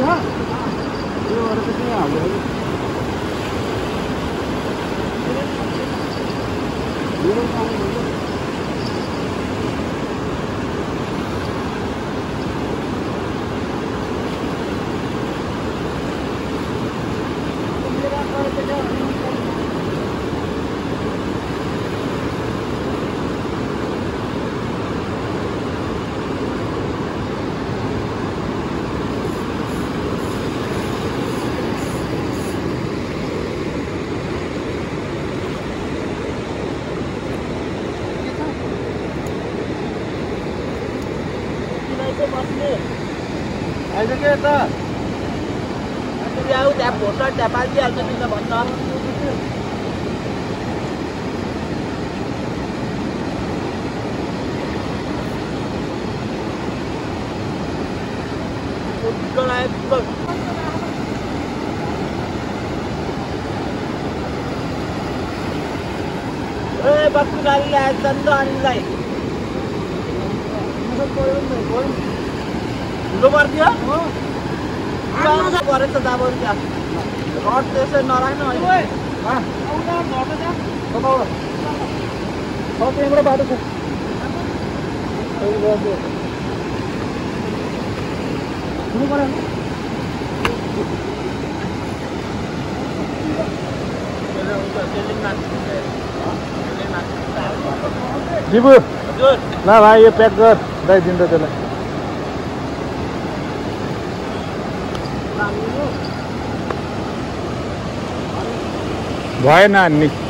Yeah. अहिले के त आऊ त्यहाँ भोट त्यहाँ पालिदिइहाल्छ नि त भन्न ए बक्खु गाडी ल्याएछ नि त अनिललाई ठुलो गरिदियो गरेछ त अब त्यहाँ रड त्यसै नराख्नु अहिले त्यहाँबाट बाटो छ दिबु ल भाइ यो प्याक गर। ल्याइदिन्छ त्यसलाई। भएन नि।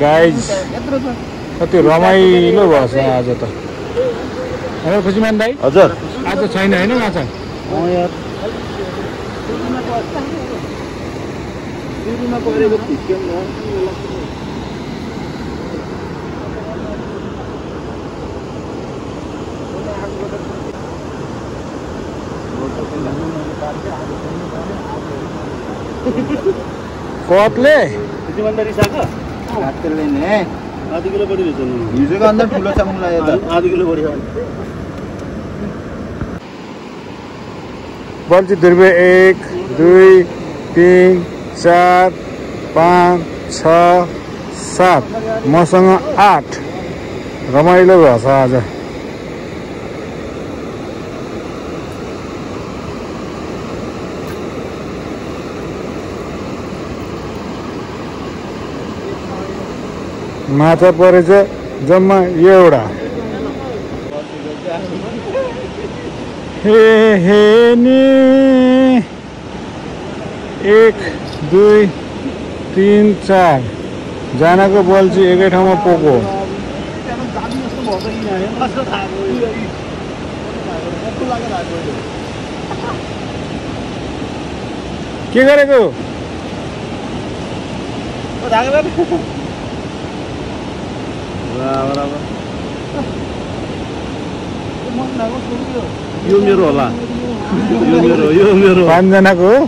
गाइज कति रमाइलो भएछ आज त। होइन खुसीमान दाई। हजुर। आज छैन होइन माछा परेको फिक्यो कतले नि आधी किलो बढी रहेछ नि हिजोको अन्त ठुलो छ मलाई त आधी किलो बढी छ बल्छी एक दुई तिन चार पाँच छ सात मसँग आठ रमाइलो भएछ आज माछा परेछ जम्मा एउटा। हे हे नि। एक दुई तिन चार। जनाको बल चाहिँ एकै ठाउँमा पोको। के गरेको? यो मेरो होला यो मेरो यो मेरो पाँचजनाको हो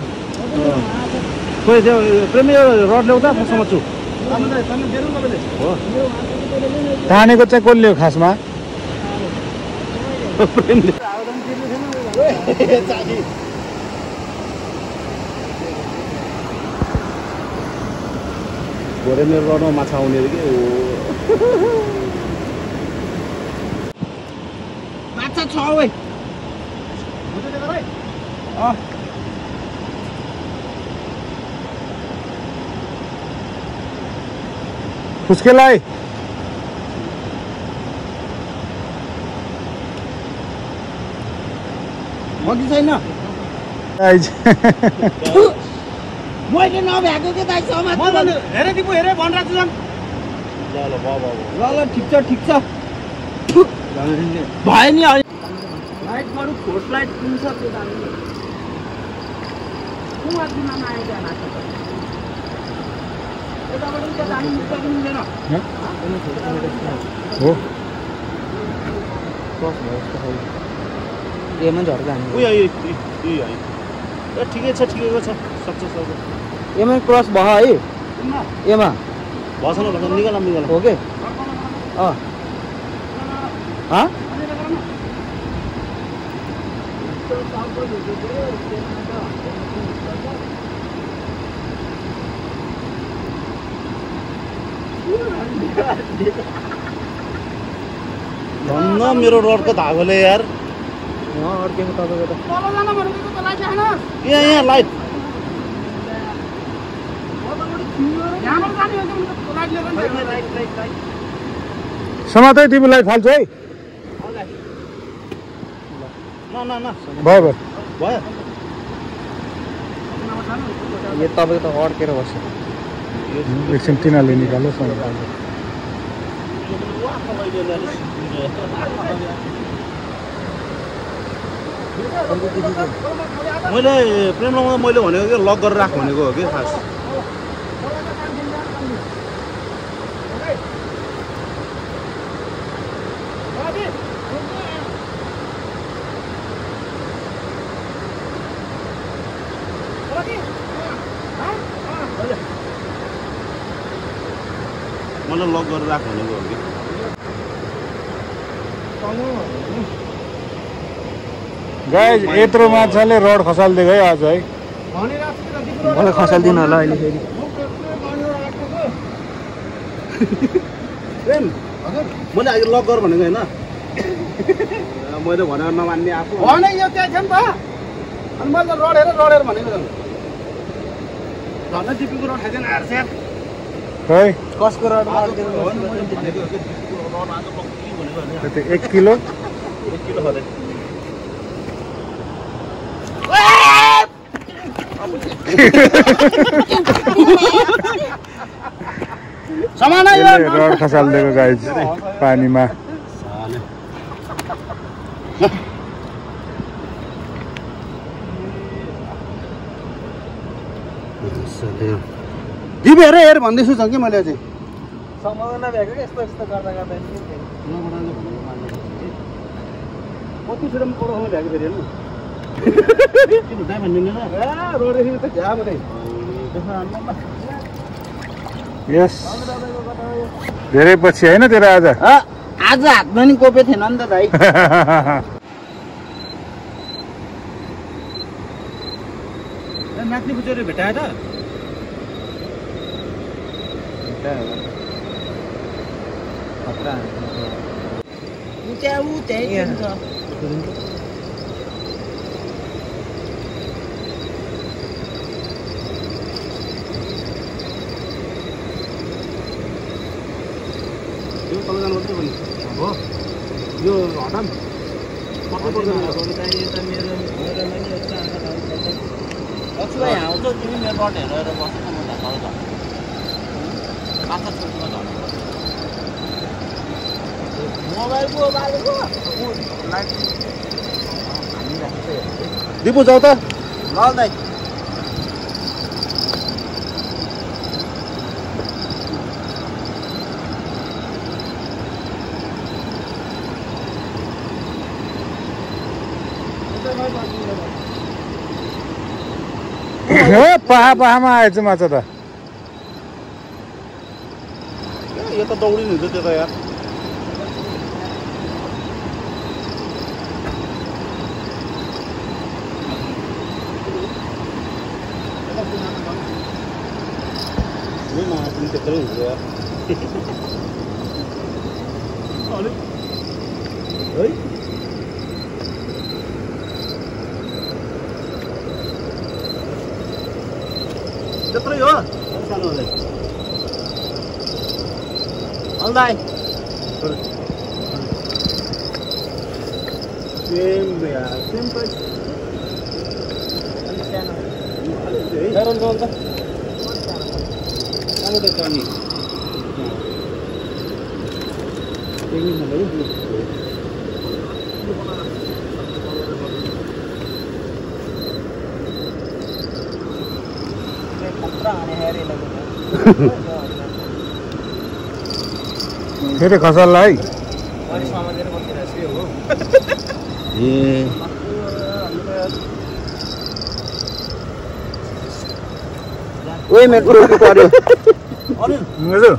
खोइ त्यो प्रेमी रड ल्याउँदा म समात्छु तानेको चाहिँ कसले हो खासमा भरे मेरो रडमा माछा आउने अरे कि माछा छ ओइ फुस्केलाई अघि छैन आइज। मैले नभ्याएको के दाइ समाज हेरे दिपु हेरे भनिरहेको छु ल ल ठिक छ ठिक छ भयो नि अहिले लाइट बरु फोर्स लाइट किन्छ त्यो दामी त मुक्त पनि हो एमा झर्का उयो यो यो यो ए ठिकै छ ठिकैको छ सक्छ सक्छ एमा क्रस भयो है एमा भएछ न भएछ निकाल निकाल। हो के अँ हँ धन्न मेरो रडको धागोले यार। अड्केको तपाईँको त। यहाँ यहाँ लाइट। समातै तिमीलाई फाल्छु है। न न न। भयो भयो। भयो। यो तपाईँको त अड्केर बस्छ। एकछिन तिनीहरूले निकालोस् न। मैले प्रेम लगाउँदा मैले भनेको कि? लक गरेर राख भनेको हो कि खास? मलाई लक गरेर राख भनेको हो कि गाई यत्रो माछाले रड खसालिदिएको है आज है। मलाई खसालिदिनु होला अहिले फेरि। मैले अहिले लक गर भनेको होइन। मैले भनेको नमान्ने आफू। होइन यो त्यहाँ थियो नि त अनि मैले त रडेर रडेर भनेको झन् टिपीको रड खाइदिएन आएर खै कसको त्यो एक किलो। एक रड खसालिदिएको गाई पानीमा। दिबे हेर हेर भन्दैछु छ कि मैले अझै यस धेरै पछि होइन तेरो आज? आज हातमा नि कोपे थिएन नि त भाइ नाच्ने पुचोरी भेटायो त उच्या उ त्यही हुन्छ यो तल जानुपर्छ भने हो यो हटाम पर्दै पर्दैन पछि भाइ आउँछौ तिमी मेरो रड हेरेर बस्छ म त छोड्नुमा झन् मोबाइलको बारेको दिपु जाऊ त। ल दाइ पहा पहामा आएछ माछा त यो त दौडिनु हुन्छ त्यो त यार त्यत्रो हुन्छ यार है त्यत्रै हो सानो हुँदै दाइ सेम यार सेम प्राइस गरम गरम त सानो त छ नि फेरि खसल्ला है ए। ओइ मेरो पर्यो। हजुर